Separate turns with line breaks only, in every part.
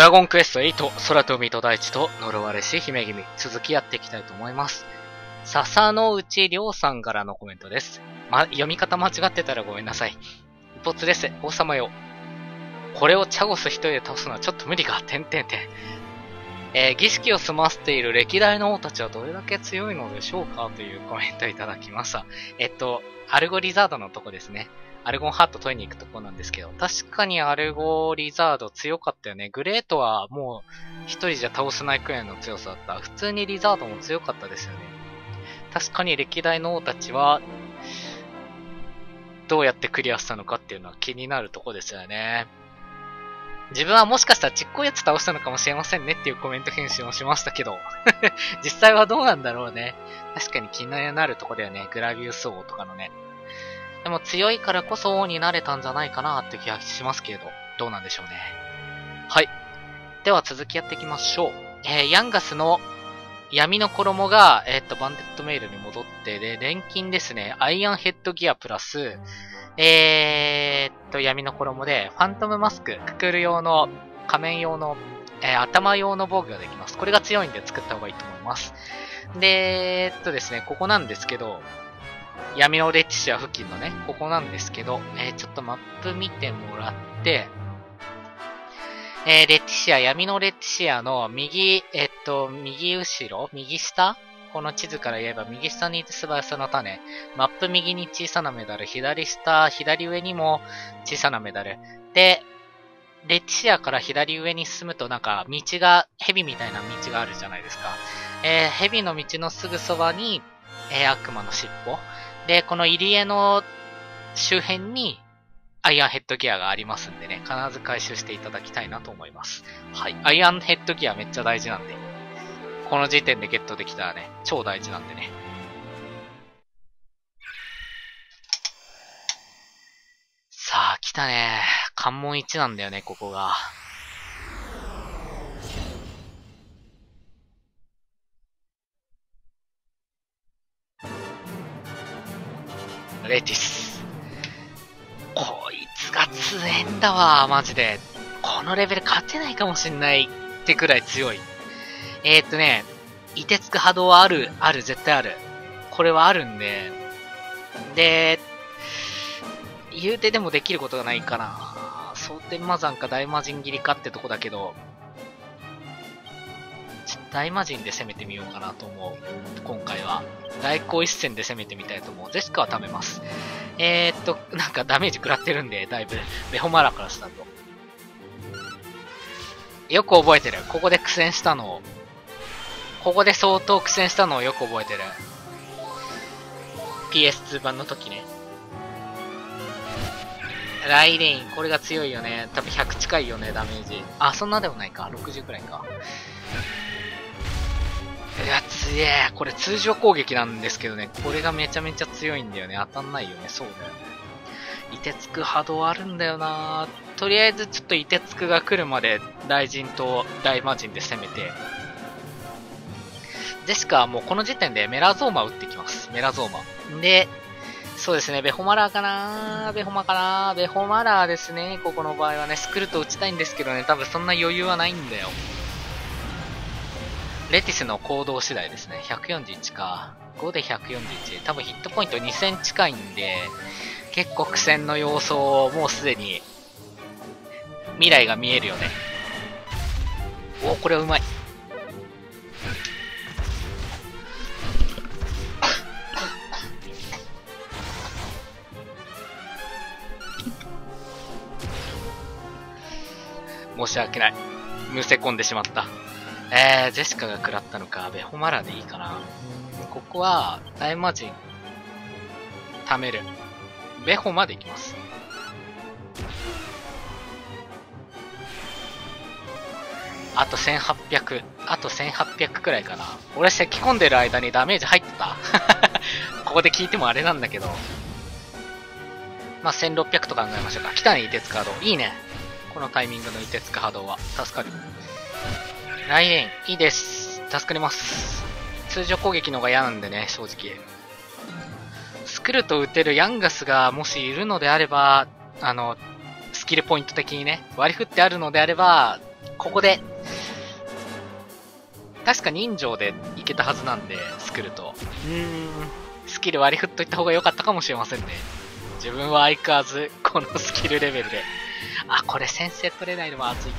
ドラゴンクエスト8、空と海と大地と呪われし姫君、続きやっていきたいと思います。笹の内亮さんからのコメントです。ま、読み方間違ってたらごめんなさい。一発です。王様よ。これをチャゴス一人で倒すのはちょっと無理か。てんてんてん。えー儀式を済ませている歴代の王たちはどれだけ強いのでしょうか？というコメントいただきました。えっと、アルゴリザードのとこですね。アルゴンハート取りに行くとこなんですけど、確かにアルゴリザード強かったよね。グレートはもう一人じゃ倒せないくらいの強さだった。普通にリザードも強かったですよね。確かに歴代の王たちは、どうやってクリアしたのかっていうのは気になるとこですよね。自分はもしかしたらちっこいやつ倒したのかもしれませんねっていうコメント返信をしましたけど、実際はどうなんだろうね。確かに気になるとこだよね。グラビウス王とかのね。でも強いからこそ王になれたんじゃないかなって気がしますけれど、どうなんでしょうね。はい。では続きやっていきましょう。えー、ヤンガスの闇の衣が、えーっと、バンデッドメイルに戻って、で、錬金ですね。アイアンヘッドギアプラス、えーっと、闇の衣で、ファントムマスク、ククル用の、仮面用の、えー頭用の防御ができます。これが強いんで作った方がいいと思います。で、えーっとですね、ここなんですけど、闇のレティシア付近のね、ここなんですけど、えーちょっとマップ見てもらって、えーレティシア、闇のレティシアの右、えっと、右後ろ右下？この地図から言えば右下に素早さの種。マップ右に小さなメダル。左下、左上にも小さなメダル。で、レティシアから左上に進むとなんか道が、蛇みたいな道があるじゃないですか。えー蛇の道のすぐそばに、えー悪魔の尻尾。で、この入江の周辺にアイアンヘッドギアがありますんでね、必ず回収していただきたいなと思います。はい。アイアンヘッドギアめっちゃ大事なんで。この時点でゲットできたらね、超大事なんでね。さあ、来たね。関門1なんだよね、ここが。レティス。こいつが強えんだわ、マジで。このレベル勝てないかもしんないってくらい強い。えー、っとね、凍てつく波動はある、ある、絶対ある。これはあるんで、で、言うてでもできることがないかな。蒼天魔山か大魔神切りかってとこだけど、大魔神で攻めてみようかなと思う。今回は。大光一戦で攻めてみたいと思う。ゼシカは食べます。えー、っと、なんかダメージ食らってるんで、だいぶ。ベホマラからしたと。よく覚えてる。ここで苦戦したのを。ここで相当苦戦したのをよく覚えてる。PS2 版の時ね。ライレイン、これが強いよね。多分100近いよね、ダメージ。あ、そんなでもないか。60くらいか。いや、強え。これ通常攻撃なんですけどね。これがめちゃめちゃ強いんだよね。当たんないよね。そうだよね。凍てつく波動あるんだよなとりあえずちょっと凍てつくが来るまで大神と大魔神で攻めて、ジェシカはもうこの時点でメラゾーマ打ってきます。メラゾーマ。で、そうですね、ベホマラーかなベホマかなベホマラーですね、ここの場合はね。スクルト打ちたいんですけどね、多分そんな余裕はないんだよ。レティスの行動次第ですね。141か。5で141。多分ヒットポイント2000近いんで、結構苦戦の様相をもうすでに未来が見えるよね。おこれはうまい。申し訳ない。むせ込んでしまった。えー、ジェシカが食らったのか、ベホマラでいいかな。ここは、大魔神、貯める。ベホまで行きます。あと1800。あと1800くらいかな。俺咳込んでる間にダメージ入ってた ここで聞いてもあれなんだけど。まあ、1600と考えましょうか。来たね、凍てつく波動。いいね。このタイミングの凍てつく波動は。助かる。来年、いいです。助かります。通常攻撃の方が嫌なんでね、正直。スクルと打てるヤンガスがもしいるのであれば、あの、スキルポイント的にね、割り振ってあるのであれば、ここで、確か人情でいけたはずなんで、スクルと。うーん、スキル割り振っといた方が良かったかもしれませんね。自分は相変わらず、このスキルレベルで。あ、これ先制取れないのも熱い。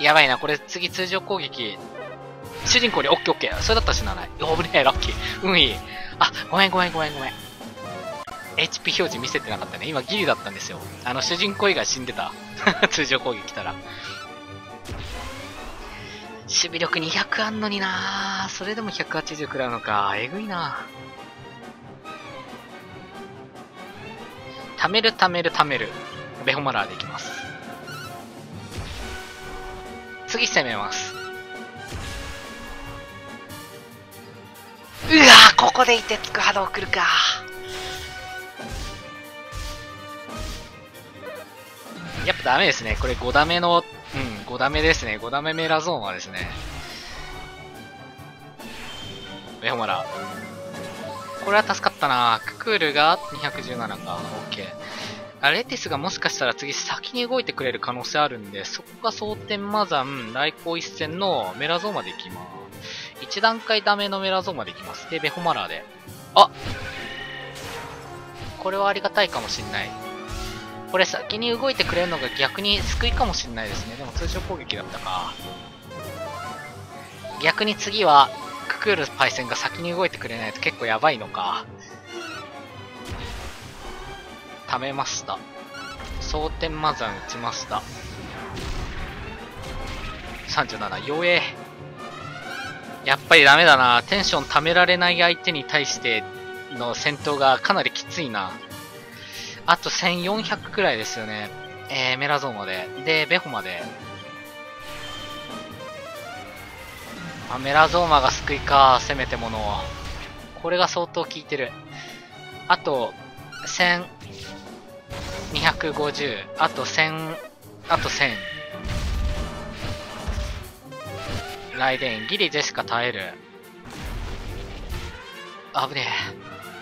やばいな、これ次通常攻撃。主人公にオッケーオッケー。それだったら死なない。危ねえ、ラッキー。運いい。あ、ごめんごめんごめんごめん。HP 表示見せてなかったね。今ギリだったんですよ。あの、主人公以外死んでた。通常攻撃来たら。守備力200あんのになそれでも180食らうのか。えぐいな貯める貯める貯める。ベホマラーでいきます。次攻めます。うわここでいてつく波動来るか。やっぱダメですね。これ5ダメの、うん、5ダメですね。5ダメメラゾーンはですね。ベホマラ。これは助かったなククールが217か。OK。あレティスがもしかしたら次先に動いてくれる可能性あるんで、そこが蒼天魔山、来光一戦のメラゾーマでいきます。1段階ダメのメラゾーマでいきます。で、ベホマラーで。あこれはありがたいかもしんない。これ先に動いてくれるのが逆に救いかもしんないですね。でも通常攻撃だったか。逆に次は、ククールパイセンが先に動いてくれないと結構やばいのか。貯めました。蒼天魔山打ちました。37、弱え。やっぱりダメだな。テンション貯められない相手に対しての戦闘がかなりきついな。あと1400くらいですよね。えー、メラゾーマで。で、ベホまで。あ、メラゾーマが救いか、せめてものを。これが相当効いてる。あと、1000、250、あと1000、あと1000。ライデン、ギリジェシカ耐える。危ね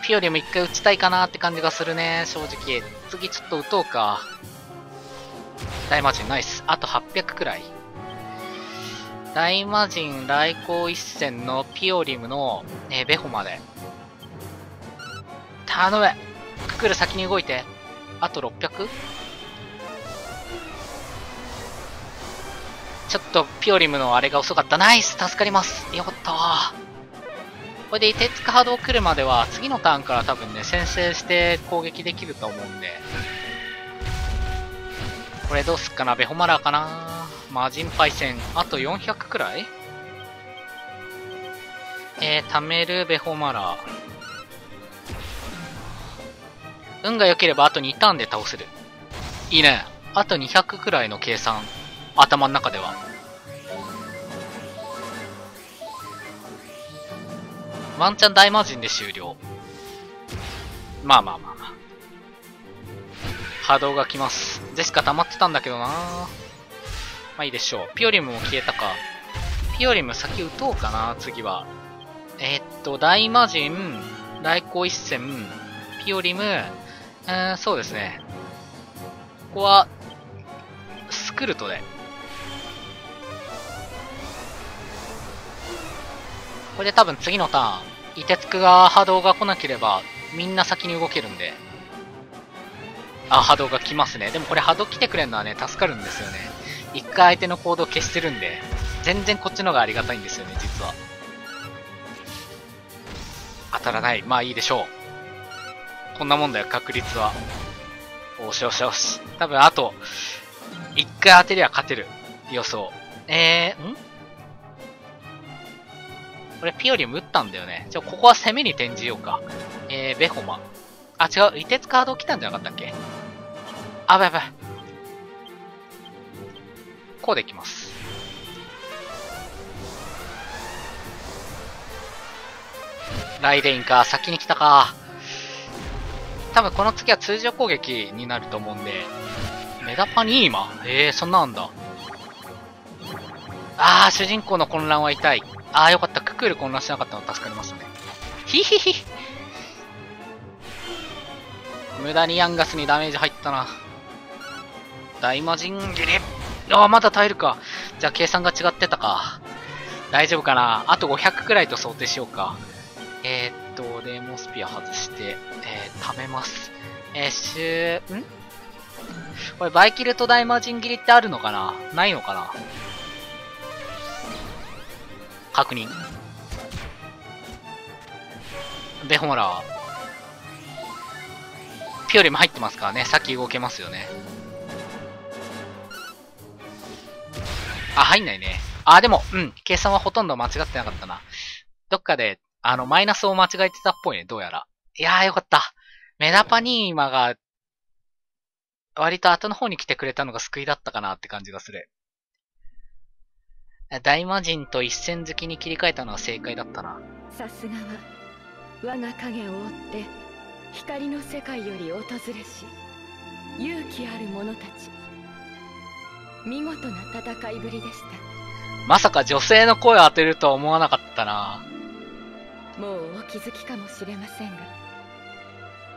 え。ピオリも一回打ちたいかなって感じがするね、正直。次ちょっと打とうか。大魔神ナイス。あと800くらい。大魔神来光一戦のピオリムの、えー、ベホまで。頼むククル先に動いて。あと 600? ちょっとピオリムのあれが遅かった。ナイス助かりますよかったこれで凍てつく波動来るまでは次のターンから多分ね、先制して攻撃できると思うんで。これどうすっかな？ベホマラーかな？魔人パイセン。あと400くらい？えー、貯めるベホマラー。運が良ければあと2ターンで倒せる。いいね。あと200くらいの計算。頭の中では。ワンチャン大魔人で終了。まあまあまあ。波動が来ます。ジェシカ溜まってたんだけどなまあいいでしょう。ピオリムも消えたか。ピオリム先打とうかな、次は。えー、っと、大魔人、来光一戦、ピオリム、えー、そうですね。ここは、スクルトで。これで多分次のターン、凍てつくが波動が来なければ、みんな先に動けるんで。あ、波動が来ますね。でもこれ波動来てくれるのはね、助かるんですよね。一回相手の行動消してるんで、全然こっちの方がありがたいんですよね、実は。当たらない。まあいいでしょう。こんなもんだよ、確率は。おしよしよし。多分、あと、一回当てりゃ勝てる。予想。えー、ん？これ、ピオリム打ったんだよね。じゃここは攻めに転じようか。えー、ベホマ。あ、違う。凍てつカード来たんじゃなかったっけ？あ、ばいばい。こうできます。ライデインか。先に来たか。多分この次は通常攻撃になると思うんで、メダパニーマええー、そんなんだ。あー、主人公の混乱は痛い。あー、よかった。ククール混乱しなかったの助かりましたね。ヒヒヒ無駄にヤンガスにダメージ入ったな。大魔神切りああ、まだ耐えるか。じゃあ計算が違ってたか。大丈夫かなあと500くらいと想定しようか。えー、っと、デーモスピア外して、えー、貯めます。えー、しゅん？これバイキルと大魔神切りってあるのかな？ないのかな？確認。で、ほら、ピオリも入ってますからね、先動けますよね。あ、入んないね。あ、でも、うん、計算はほとんど間違ってなかったな。どっかで、あの、マイナスを間違えてたっぽいね、どうやら。いやーよかった。メダパニーマが、割と後の方に来てくれたのが救いだったかなって感じがする。大魔神と一戦好きに切り替えたのは正解だったな。
さすがは、我が影を追って、光の世界より訪れし、勇気ある者たち。見事な戦いぶりでした。
まさか女性の声を当てるとは思わなかったな。
もうお気づきかもしれませんが、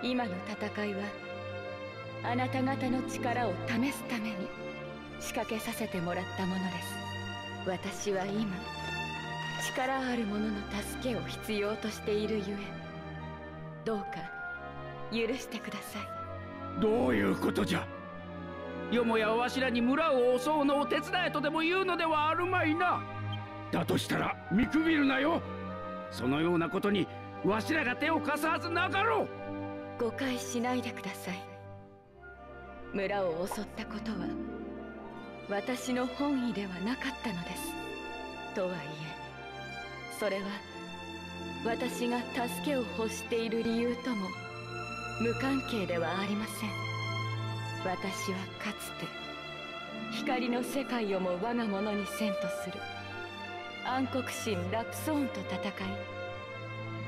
今の戦いは、あなた方の力を試すために仕掛けさせてもらったものです。私は今力ある者の助けを必要としているゆえどうか許してくださ
い。どういうことじゃ。よもやわしらに村を襲うのを手伝えとでも言うのではあるまいな。だとしたら見くびるなよ。そのようなことにわしらが手を貸すはずなかろ
う。誤解しないでください。村を襲ったことは私の本意ではなかったのです。とはいえそれは私が助けを欲している理由とも無関係ではありません。私はかつて光の世界をも我が物にせんとする。暗黒神ラプソーンと戦い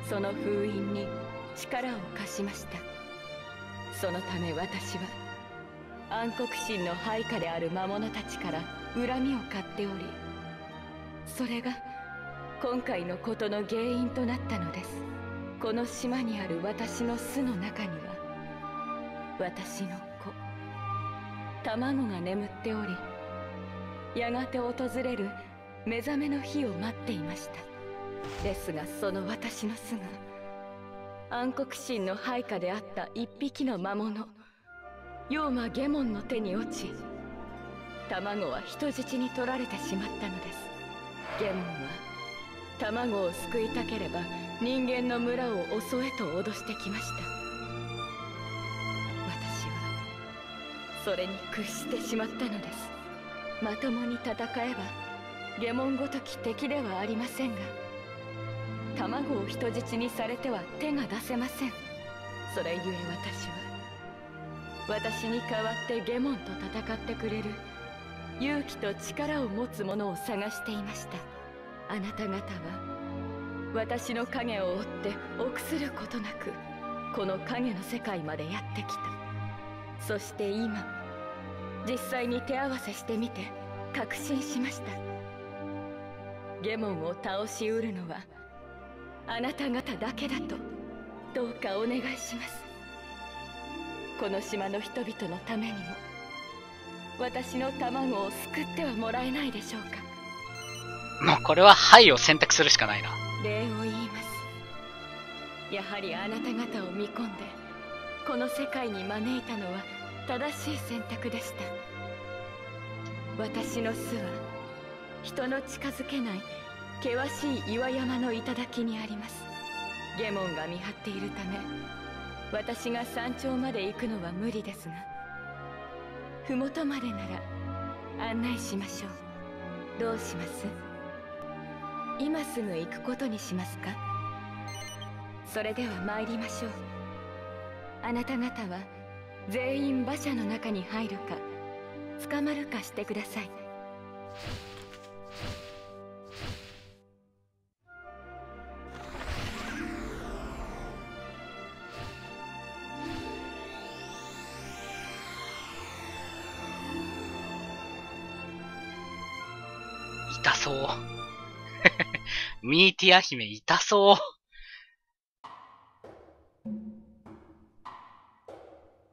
その封印に力を貸しました。そのため私は暗黒神の配下である魔物たちから恨みを買っておりそれが今回のことの原因となったのです。この島にある私の巣の中には私の子卵が眠っておりやがて訪れる目覚めの日を待っていました。ですがその私の巣が暗黒神の配下であった一匹の魔物妖魔ゲモンの手に落ち卵は人質に取られてしまったのです。ゲモンは卵を救いたければ人間の村を襲えと脅してきました。私はそれに屈してしまったのです。まともに戦えばゲモンごとき敵ではありませんが卵を人質にされては手が出せません。それゆえ私は私に代わってゲモンと戦ってくれる勇気と力を持つ者を探していました。あなた方は私の影を追って臆することなくこの影の世界までやってきた。そして今実際に手合わせしてみて確信しました。ゲモンを倒しうるのはあなた方だけだとどうかお願いします。この島の人々のためにも私の卵を救ってはもらえないでしょう
か。もうこれは「はい」を選択するしかないな。
礼を言います。やはりあなた方を見込んでこの世界に招いたのは正しい選択でした。私の巣は人の近づけない険しい岩山の頂にあります。ゲモンが見張っているため私が山頂まで行くのは無理ですが麓までなら案内しましょう。どうします？今すぐ行くことにしますか？それでは参りましょう。あなた方は全員馬車の中に入るか捕まるかしてください。
痛そう。ミーティア姫痛そう。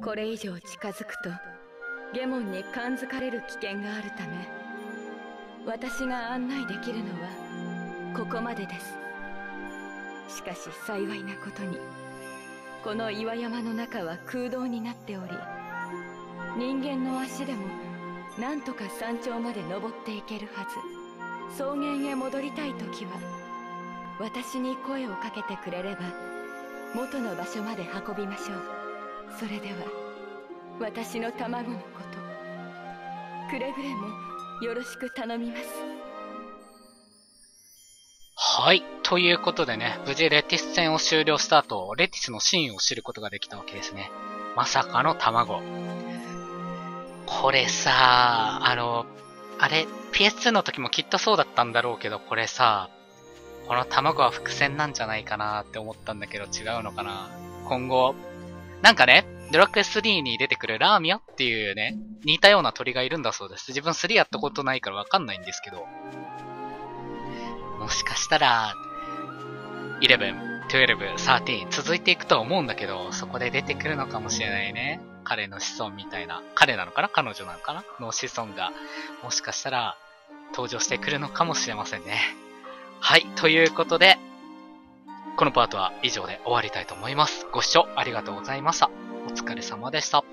これ以上近づくとゲモンに感づかれる危険があるため私が案内できるのはここまでです。しかし幸いなことにこの岩山の中は空洞になっており人間の足でもなんとか山頂まで登っていけるはず。草原へ戻りたい時は私に声をかけてくれれば元の場所まで運びましょう。それでは私の卵のことくれぐれもよろしく頼みます
はい。ということでね、無事レティス戦を終了した後、レティスの真意を知ることができたわけですね。まさかの卵。これさ、あの、あれ、PS2 の時もきっとそうだったんだろうけど、これさ、この卵は伏線なんじゃないかなって思ったんだけど違うのかな今後、なんかね、ドラッグ3に出てくるラーミアっていうね、似たような鳥がいるんだそうです。自分3やったことないからわかんないんですけど、もしかしたら、11、12、13続いていくとは思うんだけど、そこで出てくるのかもしれないね。彼の子孫みたいな。彼なのかな？彼女なのかな？の子孫が、もしかしたら登場してくるのかもしれませんね。はい。ということで、このパートは以上で終わりたいと思います。ご視聴ありがとうございました。お疲れ様でした。